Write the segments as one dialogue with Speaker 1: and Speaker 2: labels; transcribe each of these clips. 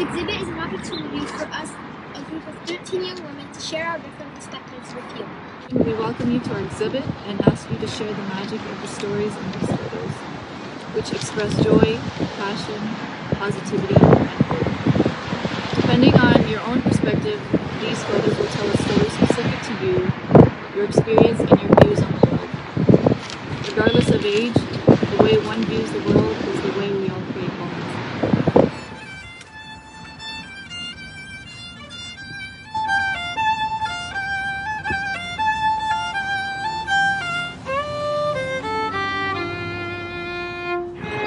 Speaker 1: exhibit is an opportunity for us, a group of 13 young women, to share our different perspectives with you.
Speaker 2: We welcome you to our exhibit and ask you to share the magic of the stories in these photos, which express joy, passion, positivity, and hope. Depending on your own perspective, these photos will tell a story specific to you, your experience, and your views on the world. Regardless of age, the way one views the world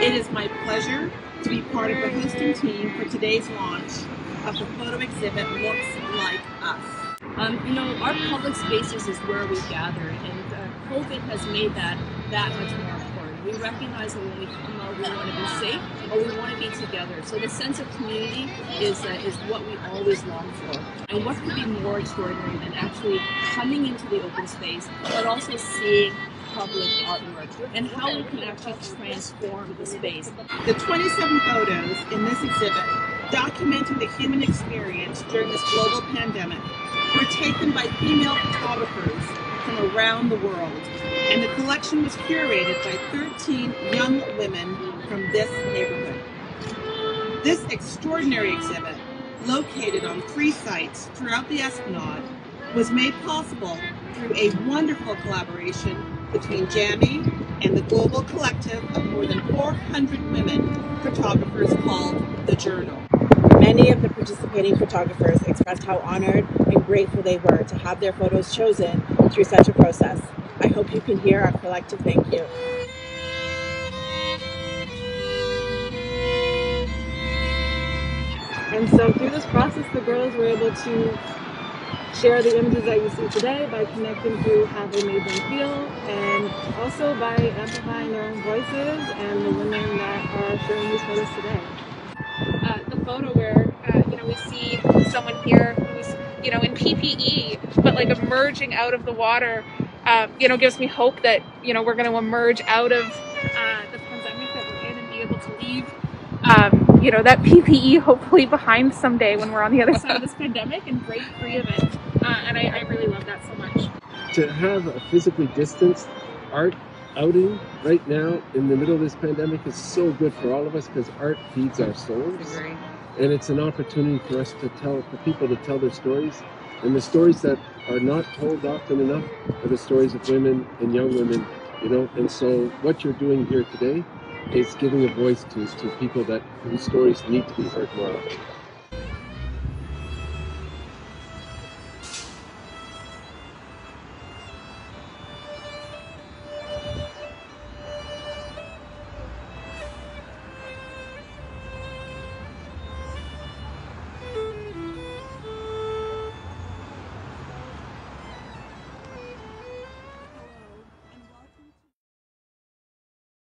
Speaker 3: It is my pleasure to be part of the hosting team for today's launch of the photo exhibit Looks Like Us.
Speaker 4: Um, you know, our public spaces is where we gather, and uh, COVID has made that that much more important. We recognize that when we come out, we want to be safe, or we want to be together. So the sense of community is uh, is what we always long for. And what could be more extraordinary than actually coming into the open space, but also seeing public artwork and how we can actually transform the space.
Speaker 3: The 27 photos in this exhibit documenting the human experience during this global pandemic were taken by female photographers from around the world, and the collection was curated by 13 young women from this neighborhood. This extraordinary exhibit, located on three sites throughout the Esplanade, was made possible through a wonderful collaboration between Jamii and the global collective of more than 400 women photographers called The Journal.
Speaker 5: Many of the participating photographers expressed how honored and grateful they were to have their photos chosen through such a process. I hope you can hear our collective thank you.
Speaker 2: And so through this process, the girls were able to share the images that you see today by connecting through how they made them feel and also by amplifying their own voices and the women that are sharing these photos today.
Speaker 6: uh, the photo where uh, you know we see someone here who's you know in PPE but like emerging out of the water um, you know gives me hope that you know we're going to emerge out of uh, the pandemic that we're in and be able to leave um, you know that PPE hopefully behind someday when we're on the other side of this pandemic and break free of it uh, and I, I really love that so much.
Speaker 7: to have a physically distanced art outing right now in the middle of this pandemic is so good for all of us because art feeds our souls. And it's an opportunity for us to tell for people to tell their stories. And the stories that are not told often enough are the stories of women and young women you know. And so what you're doing here today is giving a voice to, to people that whose stories need to be heard more often